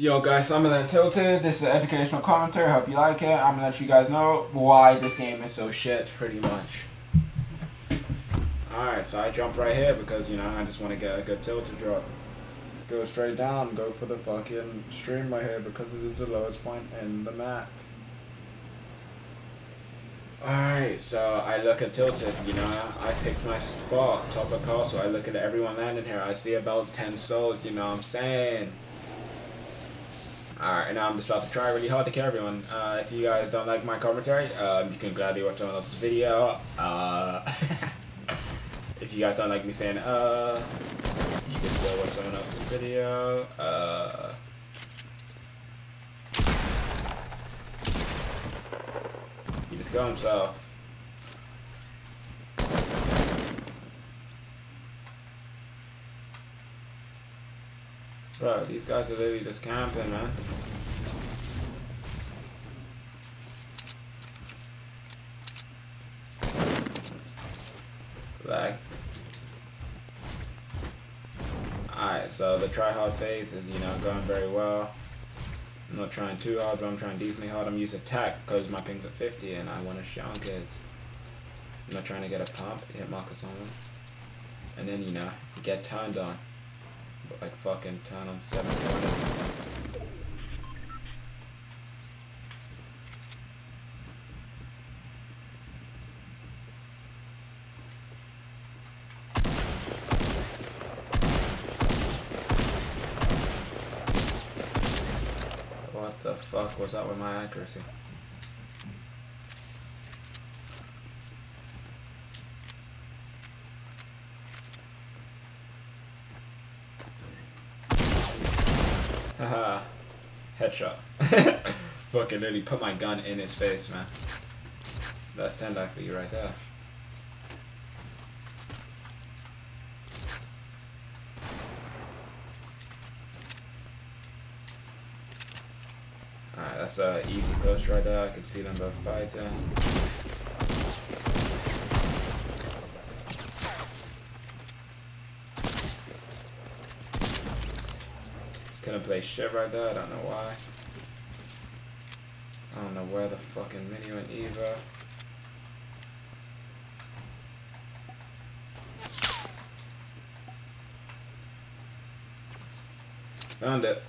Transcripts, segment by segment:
Yo guys, I'm gonna Tilted. This is an educational commentary. Hope you like it. I'm gonna let you guys know why this game is so shit, pretty much. Alright, so I jump right here because, you know, I just want to get a good Tilted drop. Go straight down, go for the fucking stream right here because it is the lowest point in the map. Alright, so I look at Tilted, you know, I picked my spot, top of castle. I look at everyone landing here. I see about 10 souls, you know what I'm saying? Alright, and now I'm just about to try really hard to kill everyone. Uh, if you guys don't like my commentary, um, you can gladly watch someone else's video. Uh, if you guys don't like me saying, uh, you can still watch someone else's video. Uh, he just killed himself. Bro, these guys are literally just camping, man. Lag. Alright, so the try hard phase is, you know, going very well. I'm not trying too hard, but I'm trying decently hard. I'm using attack because my ping's at 50 and I want to shit on kids. I'm not trying to get a pump, hit Marcus on them. And then, you know, get turned on like fucking turn on 720. What the fuck was that with my accuracy? Headshot. Fucking literally put my gun in his face, man. That's 10 die for you right there. Alright, that's a easy push right there. I can see them both fighting. Couldn't play shit right there, I don't know why. Where the fucking menu went either. Found it.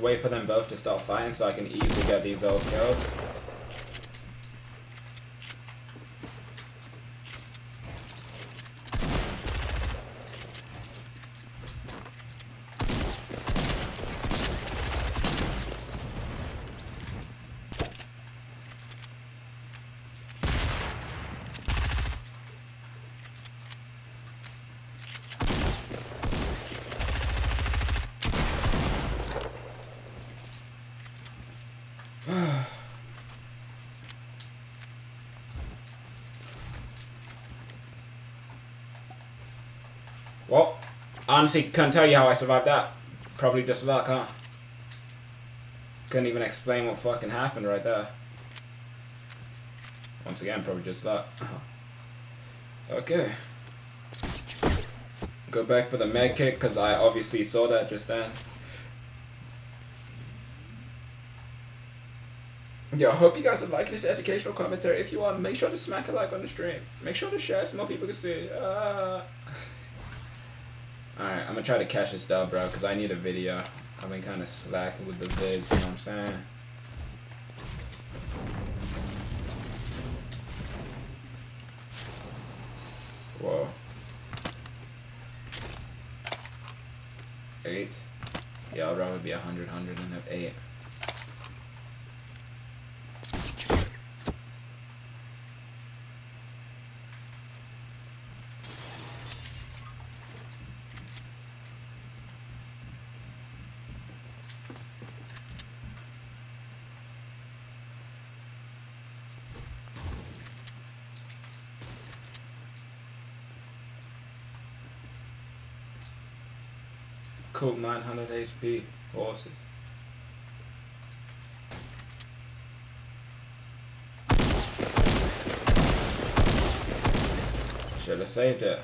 Wait for them both to start fighting so I can easily get these little kills. Well, honestly, couldn't tell you how I survived that. Probably just luck, huh? Couldn't even explain what fucking happened right there. Once again, probably just luck. okay. Go back for the med kit, because I obviously saw that just then. Yo, I hope you guys are liking this educational commentary. If you are, make sure to smack a like on the stream. Make sure to share so more people can see. Uh... Alright, I'm gonna try to catch this dub, bro, because I need a video. I've been kind of slacking with the vids, you know what I'm saying? Whoa. Eight. Yeah, I'd rather be a hundred, hundred and have eight. Cool 900 HP horses. Should have saved it.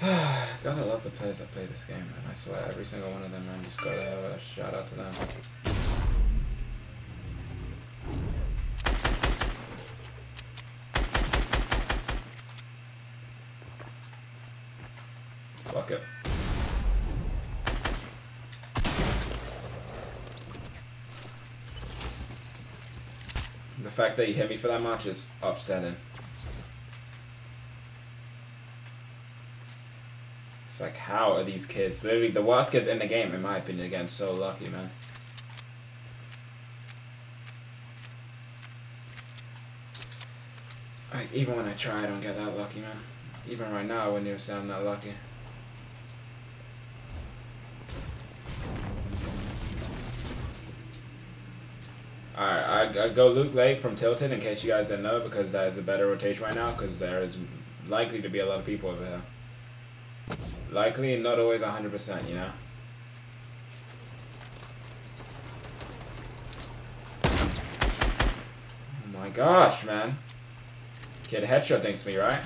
gotta love the players that play this game, man. I swear, every single one of them, man. Just gotta have a shout out to them. Fact that you hit me for that much is upsetting. It's like, how are these kids, literally the worst kids in the game, in my opinion, again, so lucky, man. Like, even when I try, I don't get that lucky, man. Even right now, I wouldn't even say I'm that lucky. I go Loot Lake from Tilted in case you guys didn't know because that is a better rotation right now because there is likely to be a lot of people over here. Likely, not always 100%, you know? Oh my gosh, man. Kid headshot thinks me, right?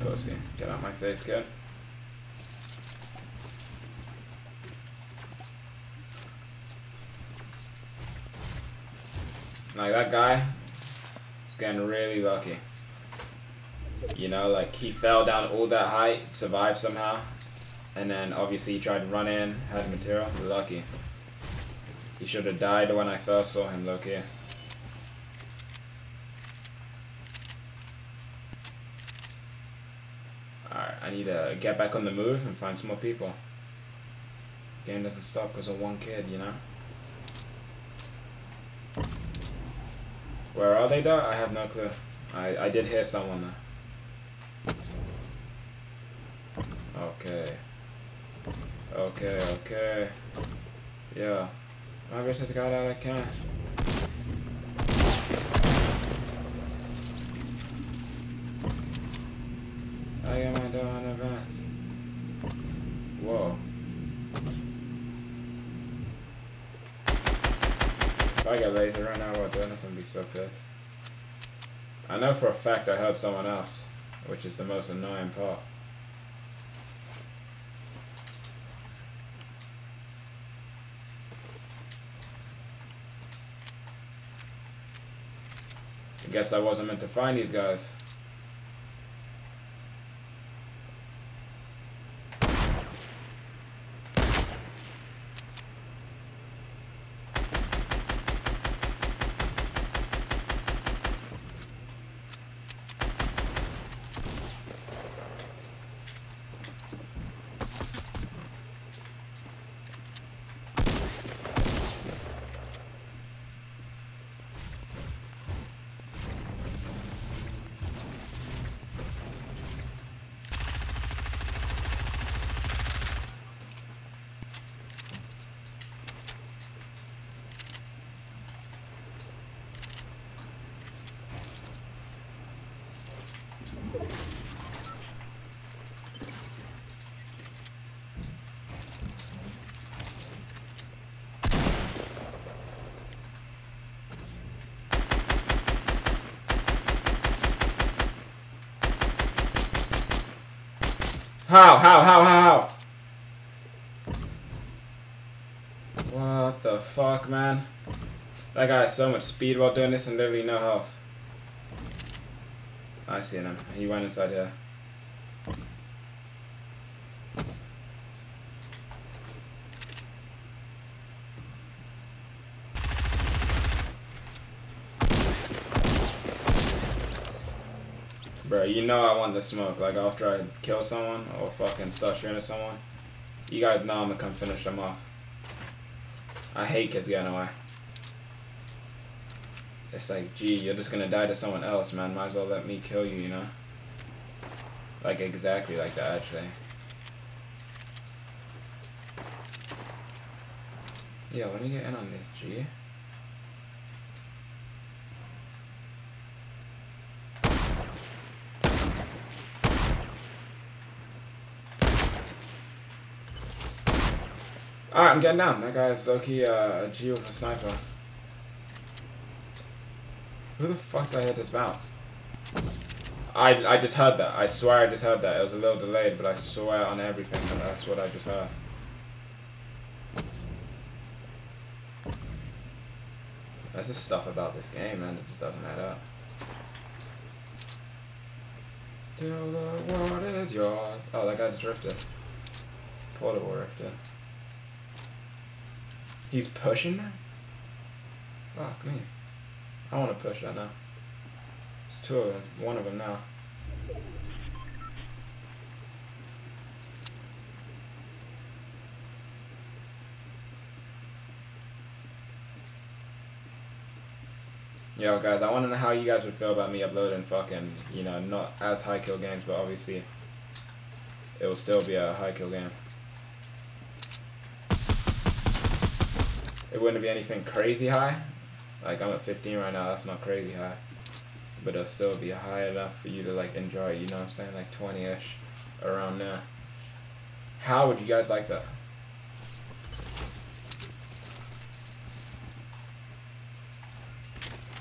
Pussy. Get out my face, kid. Like that guy is getting really lucky. You know, like he fell down all that height, survived somehow, and then obviously he tried to run in, had material, lucky. He should have died when I first saw him, look here. Alright, I need to get back on the move and find some more people. Game doesn't stop because of one kid, you know? Where are they though? I have no clue. I, I did hear someone though. Okay. Okay, okay. Yeah. My business got out I can. Am my in. Whoa. If I get laser right now while doing this, I'm gonna be so pissed. I know for a fact I heard someone else, which is the most annoying part. I guess I wasn't meant to find these guys. How? How? How? How? What the fuck, man? That guy has so much speed while doing this and literally no health. I see him. He went inside here. Bro, you know I want the smoke. Like, after I kill someone or fucking shooting at someone, you guys know I'm gonna come finish them off. I hate kids getting away. It's like, gee, you're just gonna die to someone else, man. Might as well let me kill you, you know? Like, exactly like that, actually. Yeah, when you get in on this, G? Alright, I'm getting down. That guy's low-key uh, a G with a sniper. Who the fuck did I hit this bounce? I, I just heard that. I swear I just heard that. It was a little delayed, but I swear on everything that that's what I just heard. There's just stuff about this game, man. It just doesn't add up. Till the world is yours. Oh, that guy just rifted. Portable rifted. He's pushing that? Fuck me. I want to push that now. It's two of them. One of them now. Yo, guys, I want to know how you guys would feel about me uploading fucking, you know, not as high kill games, but obviously it will still be a high kill game. It wouldn't be anything crazy high. Like, I'm at 15 right now, that's not crazy high. But it'll still be high enough for you to, like, enjoy you know what I'm saying? Like, 20-ish, around there. How would you guys like that?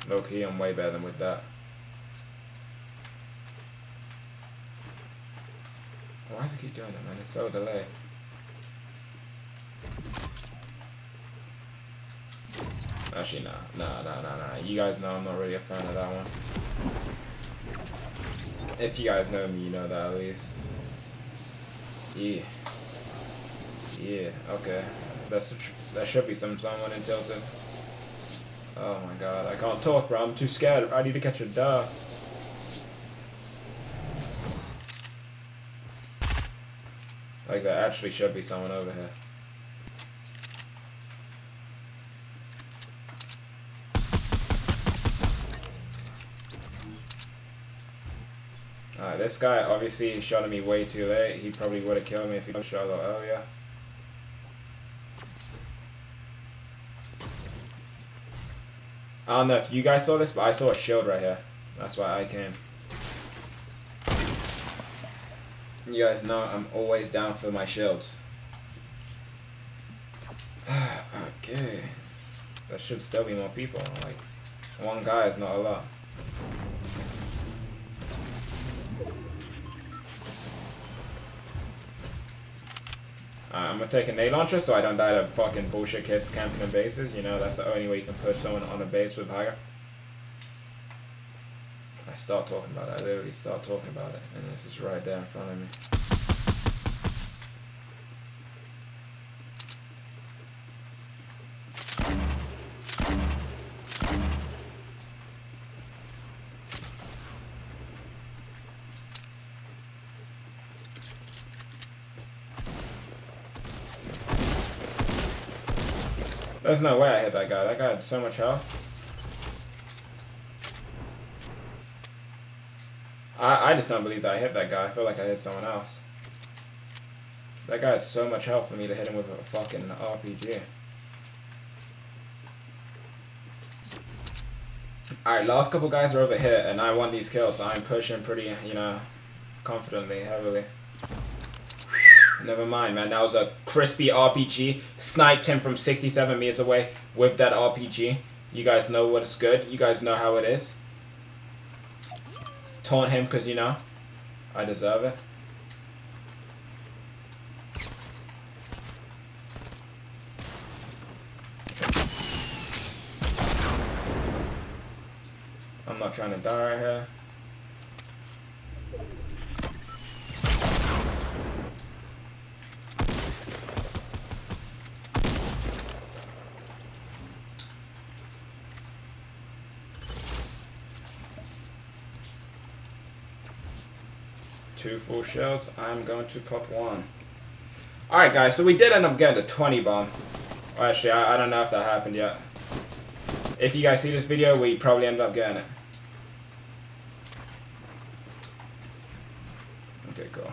Low key, I'm way better than with that. Why does it keep doing it, man? It's so delayed. Actually, nah. Nah, nah, nah, nah. You guys know I'm not really a fan of that one. If you guys know me, you know that at least. Yeah. Yeah, okay. That's that should be some someone in Tilted. Oh my god, I can't talk, bro. I'm too scared. I need to catch a dove. Like, there actually should be someone over here. This guy obviously shot at me way too late. He probably would have killed me if he shot a little earlier. I don't know if you guys saw this, but I saw a shield right here. That's why I came. You guys know I'm always down for my shields. okay. There should still be more people. Like, one guy is not a lot. Uh, I'm gonna take a nade launcher so I don't die to fucking bullshit kids camping in bases. You know, that's the only way you can push someone on a base with higher. I start talking about it. I literally start talking about it. And this is right there in front of me. There's no way I hit that guy. That guy had so much health. I, I just don't believe that I hit that guy. I feel like I hit someone else. That guy had so much health for me to hit him with a fucking RPG. Alright, last couple guys are over here, and I won these kills, so I'm pushing pretty, you know, confidently, heavily. Never mind, man. That was a crispy RPG. Sniped him from 67 meters away with that RPG. You guys know what is good. You guys know how it is. Taunt him because, you know, I deserve it. I'm not trying to die right here. Two full shells. I'm going to pop one. Alright, guys, so we did end up getting a 20 bomb. Well, actually, I, I don't know if that happened yet. If you guys see this video, we probably end up getting it. Okay, cool.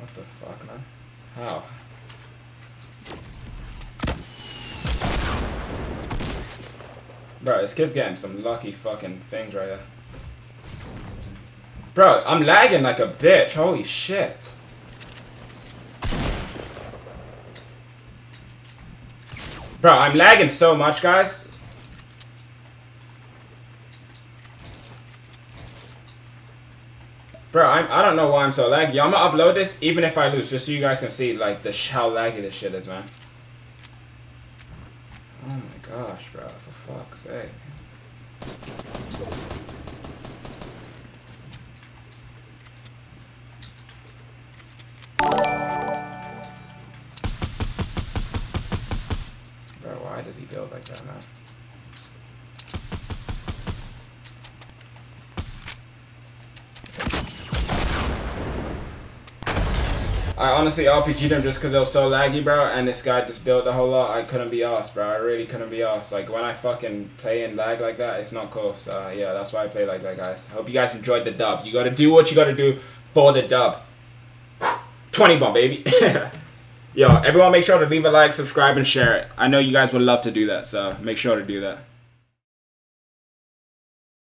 What the fuck, man? How? Bro, this kid's getting some lucky fucking things right here. Bro, I'm lagging like a bitch. Holy shit. Bro, I'm lagging so much, guys. Bro, I'm, I don't know why I'm so laggy. I'm gonna upload this even if I lose, just so you guys can see like the how laggy this shit is, man. Oh my gosh, bro, for fuck's sake. Bro, why does he build like that, man? I honestly RPG'd him just because it was so laggy, bro, and this guy just built a whole lot. I couldn't be asked, bro. I really couldn't be asked. Like, when I fucking play in lag like that, it's not cool. So, uh, yeah, that's why I play like that, guys. Hope you guys enjoyed the dub. You gotta do what you gotta do for the dub. 20 bomb, baby. Yo, everyone make sure to leave a like, subscribe, and share it. I know you guys would love to do that, so make sure to do that.